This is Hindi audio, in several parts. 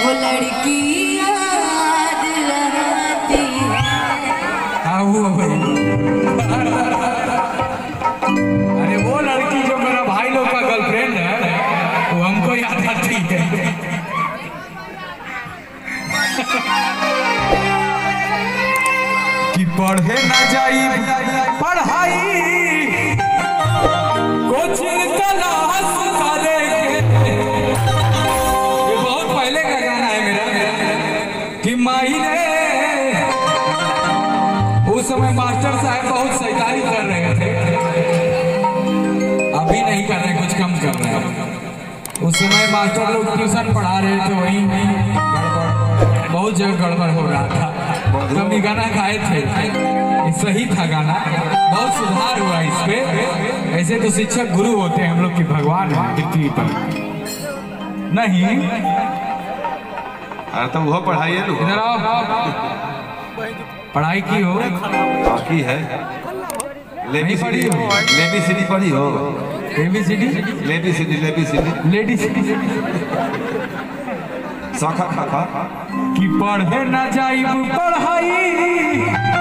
वो लड़की याद रहती है। अरे वो लड़की जो मेरा भाई लोग का गर्लफ्रेंड है, वो हमको याद आती है। कि पढ़े ना जाई कि माई ने उस समय मास्टर साहब बहुत सैतानी कर रहे थे। अभी नहीं कर रहे, कुछ कम कर रहे उस समय मास्टर लोग ट्यूशन पढ़ा रहे थे, वही बहुत जगह गड़बड़ हो रहा था। ये गाना गाए थे, सही था गाना। बहुत सुधार हुआ इस पे। ऐसे तो शिक्षक गुरु होते हैं हम लोग की भगवान पृथ्वी पर। नहीं अरे तो वो पढ़ाई है लोग। इधर आओ। पढ़ाई की हो। बाकी है। लेडी पढ़ी हो? लेडी सिटी पढ़ी हो। Lady city? Lady city. साखा लेडीज़ शाखा खाखा कि पढ़े ना जाइब पढ़ाई।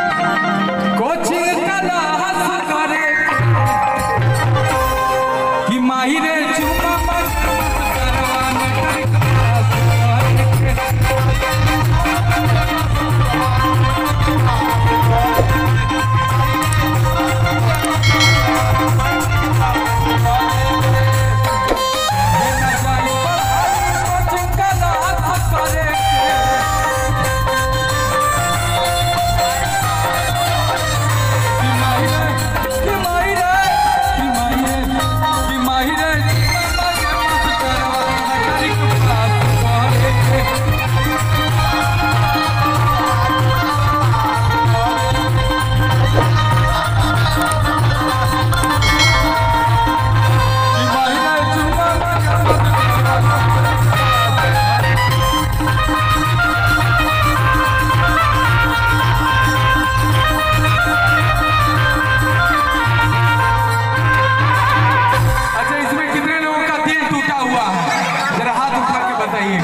हुआ? है जरा हाथ उठा के बताइए।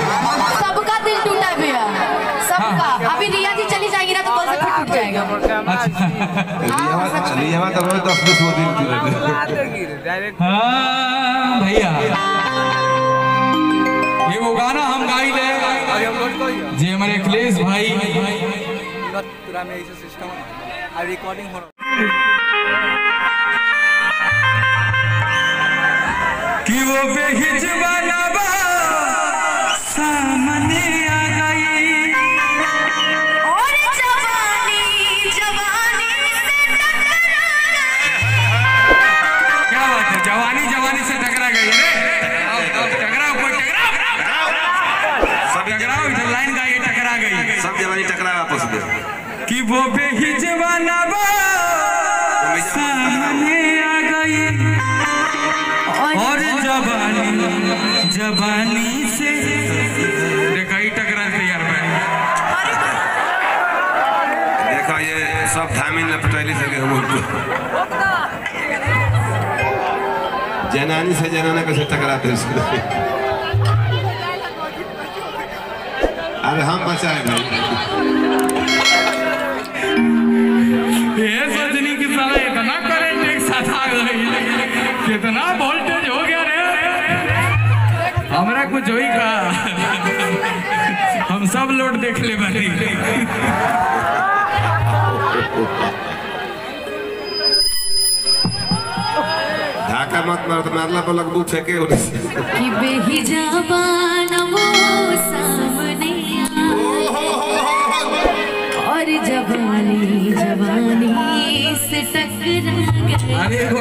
सबका दिल टूटा है भैया। सबका। अभी रिया जी चली जाएगी ना तो कौन सा फिर टूट जाएगा? रियावा रियावा तो रोज दस बीस वो दिन हाँ। भैया। ये वो गाना हम गाई ले जे हमारे अखिलेश भाई। पूरा में ऐसे सिस्टम आ रिकॉर्डिंग हो रहा कि वो बेहिज सब जवानी टकरा वापस दे कि वो बेहिज वाला बा सामने आ गई। और जवानी जवानी से। देखा ही टकरा तैयार भाई। देखो ये सब धामिन में पटैली सके हम उनको। जनानी से जनाना कैसे टकराते अरे हम बचाए भाई। ये सजनी की साला इतना करंट एक साथ आ गई कितना वोल्टेज हो गया रे। हमरा कुछ होई का? हम सब लोड देख ले बनी धाका मत मार तो मारला पर लगबू फेंके उन्हें कि बेहिजाबान वो सामने Yeah.